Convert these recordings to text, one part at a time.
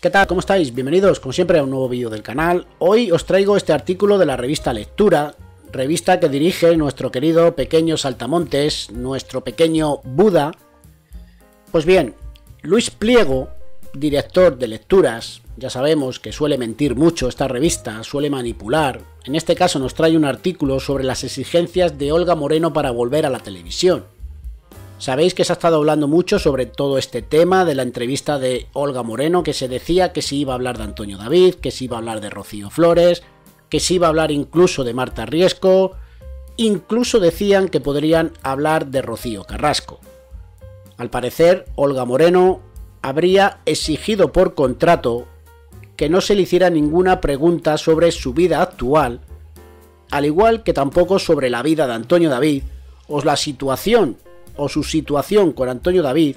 ¿Qué tal? ¿Cómo estáis? Bienvenidos, como siempre, a un nuevo vídeo del canal. Hoy os traigo este artículo de la revista Lectura, revista que dirige nuestro querido pequeño Saltamontes, nuestro pequeño Buda. Pues bien, Luis Pliego, director de lecturas, ya sabemos que suele mentir mucho esta revista, suele manipular. En este caso nos trae un artículo sobre las exigencias de Olga Moreno para volver a la televisión. Sabéis que se ha estado hablando mucho sobre todo este tema de la entrevista de Olga Moreno, que se decía que se iba a hablar de Antonio David, que se iba a hablar de Rocío Flores, que se iba a hablar incluso de Marta Riesco, incluso decían que podrían hablar de Rocío Carrasco. Al parecer, Olga Moreno habría exigido por contrato que no se le hiciera ninguna pregunta sobre su vida actual, al igual que tampoco sobre la vida de Antonio David o la situación o su situación con Antonio David,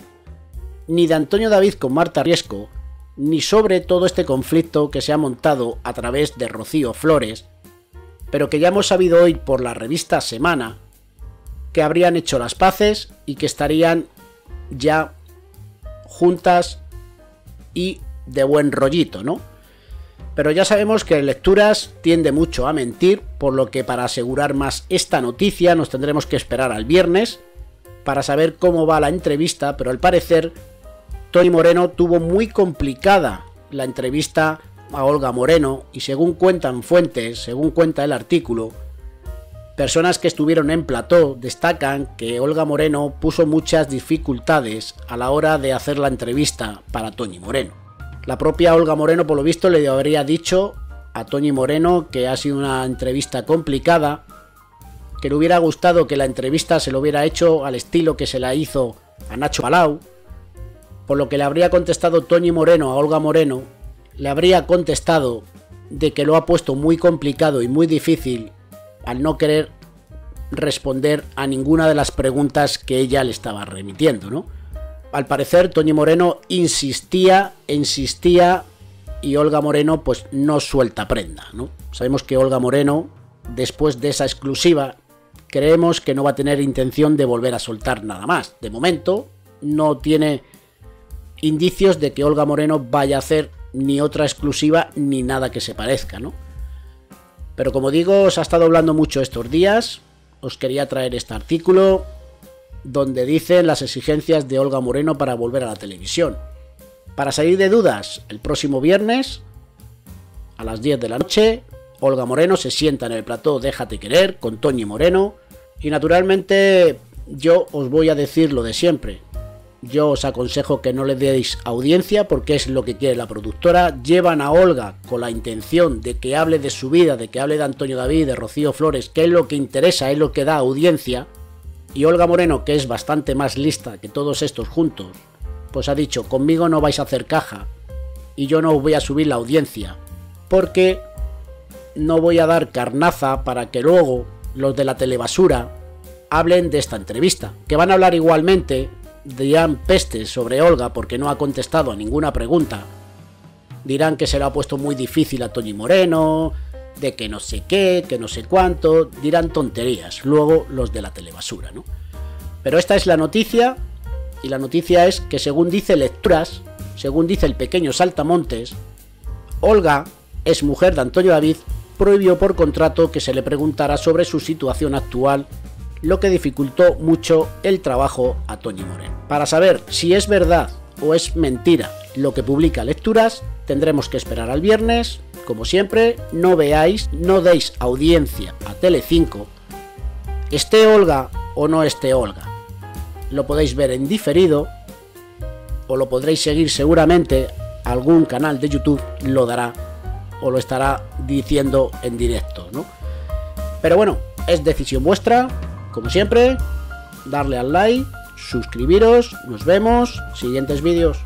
ni de Antonio David con Marta Riesco, ni sobre todo este conflicto que se ha montado a través de Rocío Flores, pero que ya hemos sabido hoy por la revista Semana que habrían hecho las paces y que estarían ya juntas y de buen rollito, ¿no? Pero ya sabemos que Lecturas tiende mucho a mentir, por lo que para asegurar más esta noticia nos tendremos que esperar al viernes, para saber cómo va la entrevista, pero al parecer Tony Moreno tuvo muy complicada la entrevista a Olga Moreno y según cuentan fuentes, según cuenta el artículo, personas que estuvieron en plató destacan que Olga Moreno puso muchas dificultades a la hora de hacer la entrevista para Tony Moreno. La propia Olga Moreno, por lo visto, le habría dicho a Tony Moreno que ha sido una entrevista complicada que le hubiera gustado que la entrevista se lo hubiera hecho al estilo que se la hizo a Nacho Palau, por lo que le habría contestado Toñi Moreno a Olga Moreno, le habría contestado de que lo ha puesto muy complicado y muy difícil al no querer responder a ninguna de las preguntas que ella le estaba remitiendo, ¿no? Al parecer, Toñi Moreno insistía, insistía y Olga Moreno pues no suelta prenda, ¿no? Sabemos que Olga Moreno, después de esa exclusiva, creemos que no va a tener intención de volver a soltar nada más. De momento, no tiene indicios de que Olga Moreno vaya a hacer ni otra exclusiva ni nada que se parezca, ¿no? Pero como digo, os ha estado hablando mucho estos días. Os quería traer este artículo donde dicen las exigencias de Olga Moreno para volver a la televisión. Para salir de dudas, el próximo viernes a las 10 de la noche, Olga Moreno se sienta en el plató Déjate querer con Toñi Moreno y naturalmente yo os voy a decir lo de siempre. Yo os aconsejo que no le deis audiencia porque es lo que quiere la productora. Llevan a Olga con la intención de que hable de su vida, de que hable de Antonio David, de Rocío Flores, que es lo que interesa, es lo que da audiencia. Y Olga Moreno, que es bastante más lista que todos estos juntos, pues ha dicho, conmigo no vais a hacer caja y yo no os voy a subir la audiencia, porque no voy a dar carnaza para que luego los de la telebasura hablen de esta entrevista, que van a hablar igualmente, dirán pestes sobre Olga porque no ha contestado a ninguna pregunta, dirán que se lo ha puesto muy difícil a Toñi Moreno, de que no sé qué, que no sé cuánto, dirán tonterías, luego los de la telebasura, ¿no? Pero esta es la noticia, y la noticia es que según dice Lecturas, según dice el pequeño Saltamontes, Olga es mujer de Antonio David prohibió por contrato que se le preguntara sobre su situación actual, lo que dificultó mucho el trabajo a Toñi Moreno. Para saber si es verdad o es mentira lo que publica Lecturas, tendremos que esperar al viernes. Como siempre, no veáis, no deis audiencia a Tele5, esté Olga o no esté Olga. Lo podéis ver en diferido o lo podréis seguir seguramente, algún canal de YouTube lo dará o lo estará diciendo en directo, ¿no? Pero bueno, es decisión vuestra, como siempre, darle al like, suscribiros, nos vemos, siguientes vídeos.